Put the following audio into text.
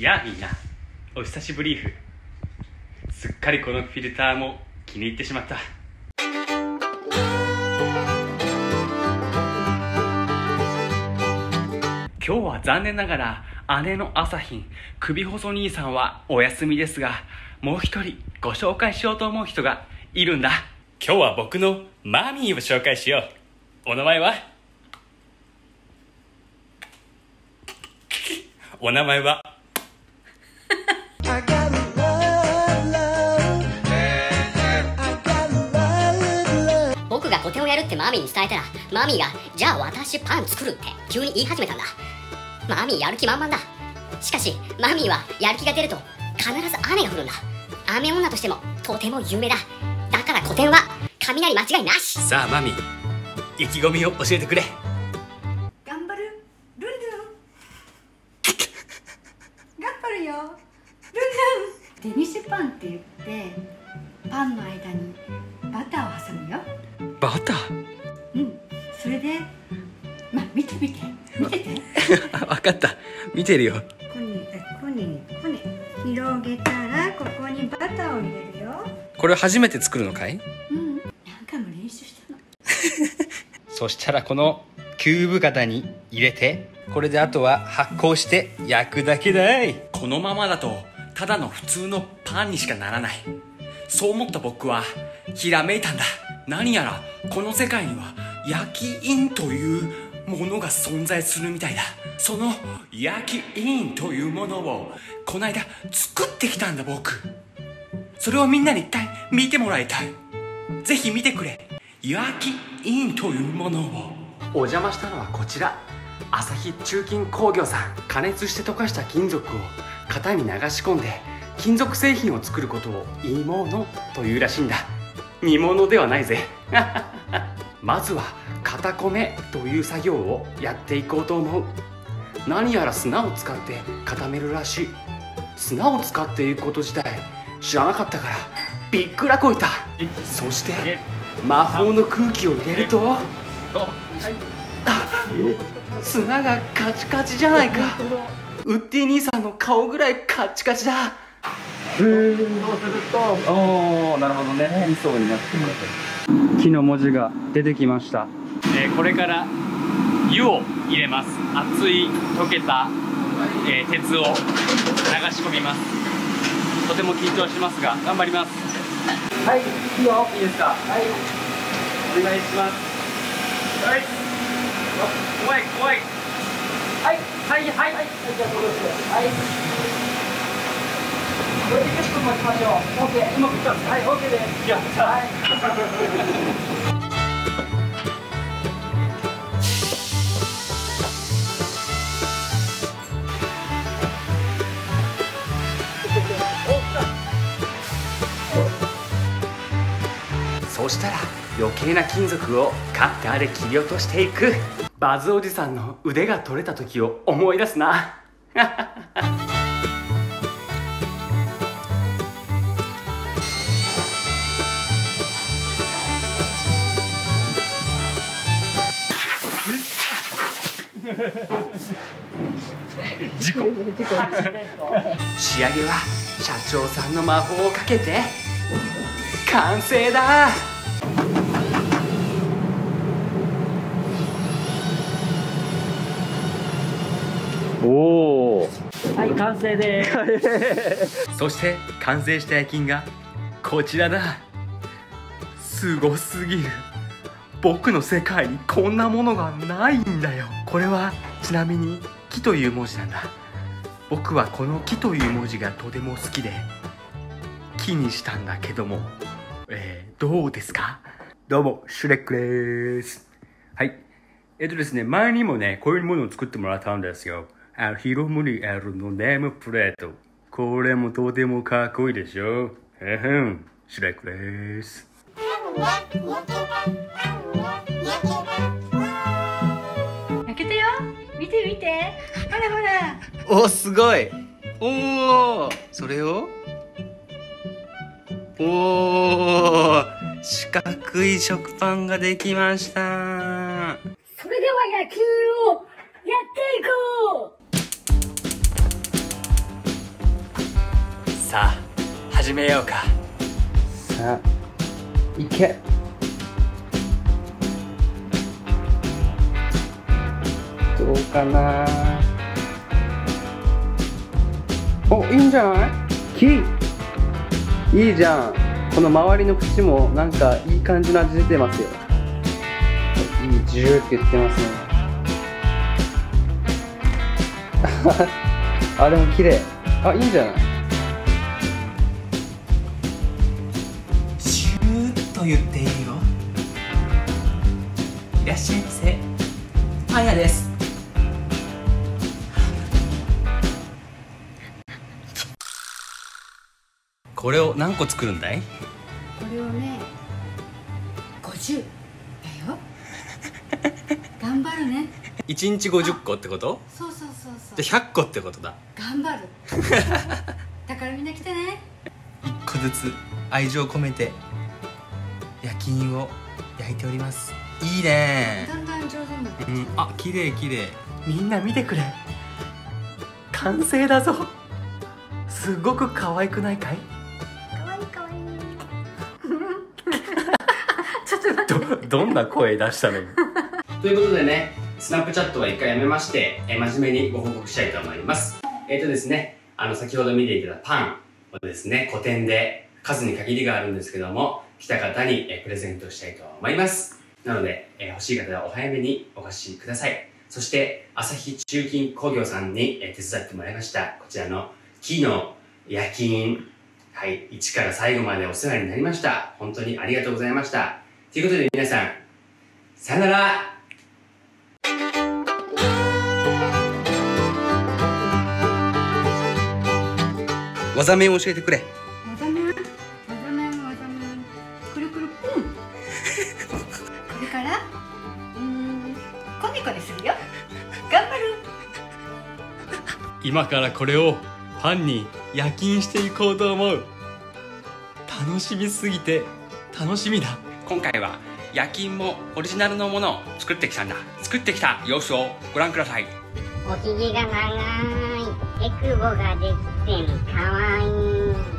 やあみんな。お久しぶりーふ。すっかりこのフィルターも気に入ってしまった。今日は残念ながら姉の朝日首細兄さんはお休みですがもう一人ご紹介しようと思う人がいるんだ。今日は僕のマミーを紹介しよう。お名前は？お名前は？僕が個展をやるってマミーに伝えたらマミーが「じゃあ私パン作る」って急に言い始めたんだ。マミーやる気満々だ。しかしマミーはやる気が出ると必ず雨が降るんだ。雨女としてもとても有名だ。だから個展は雷間違いなし。さあマミー意気込みを教えてくれ。デニッシュパンって言ってパンの間にバターを挟むよ。バター？うん。それでまあ見て見て。見てて。分かった。見てるよ。ここにここにここに。広げたらここにバターを入れるよ。これ初めて作るのかい？うん。何回も練習したの。そしたらこのキューブ型に入れてこれであとは発酵して焼くだけだい。このままだとただの普通のパンにしかならない。そう思った僕はひらめいたんだ。何やらこの世界には焼き印というものが存在するみたいだ。その焼き印というものをこの間作ってきたんだ僕。それをみんなに一体見てもらいたい。ぜひ見てくれ。焼き印というものを。お邪魔したのはこちら。朝日中金工業さん。加熱して溶かした金属を。型に流し込んで金属製品を作ることを鋳物というらしいんだ。煮物ではないぜ。まずは型米という作業をやっていこうと思う。何やら砂を使って固めるらしい。砂を使っていくこと自体知らなかったからびっくらこいた。そして魔法の空気を入れるとあ砂がカチカチじゃないかウッディ兄さんの顔ぐらいカチカチだ。そうするとおおなるほどね。2層になってる。木の文字が出てきました、えーこれから湯を入れます。熱い溶けた、えー鉄を流し込みます。とても緊張しますが頑張ります。はいいいよいいですか？はい。お願いします。はい。あ怖い怖いはいはいはいはいじゃあ戻してはいこれで10分待ちましょう OK うまくいったんですはい OK ですやったはいそしたら余計な金属をカッターで切り落としていくバズおじさんの腕が取れた時を思い出すな。事 故仕上げは社長さんの魔法をかけて。完成だ。おおはい、完成です。そして完成した焼き印がこちらだ。すごすぎる。僕の世界にこんなものがないんだよ。これはちなみに「木」という文字なんだ。僕はこの「木」という文字がとても好きで木にしたんだけども、えーどうですか？どうもシュレックです。はい。えっとですね前にもねこういうものを作ってもらったんですよあのヒロムニエルのネームプレート。これもとてもかっこいいでしょ。へへん。シュレックです。焼けたよ。見て見て。ほらほら。おすごい。おおそれを？おお四角い食パンができましたようか。さあいけ。どうかな。おいいんじゃない？木。いいじゃん。この周りの縁もなんかいい感じの味出てますよ。いいジューって言ってますね。あでも綺麗。あいいんじゃない？と言っていいよいらっしゃいませ。パン屋です。これを何個作るんだい？これをね50だよ。頑張るね。1日50個ってこと？そうそうそうそう。じゃあ100個ってことだ。頑張る。だからみんな来てね。1個ずつ愛情込めて焼き印を焼いております。いいね。だんだん上手になってうん、あ綺麗綺麗。みんな見てくれ。完成だぞ。すごく可愛くないかい？かわいいかわい。いちょっと待ってどどんな声出したの？ということでねスナップチャットは一回やめましてえ真面目にご報告したいと思います。えっ、とですねあの先ほど見ていただいたパンをですね個展で数に限りがあるんですけども来た方にプレゼントしたいと思います。なので、欲しい方はお早めにお貸しください。そして朝日中金工業さんに、手伝ってもらいました。こちらの木の焼き印。はい一から最後までお世話になりました。本当にありがとうございました。ということで皆さんさよなら。技名を教えてくれ。らうーんコネコネするよ。頑張る。今からこれをパンに焼き印していこうと思う。楽しみすぎて楽しみだ。今回は焼き印もオリジナルのものを作ってきたんだ。作ってきた様子をご覧ください。おひげが長いエクボができてんかわいい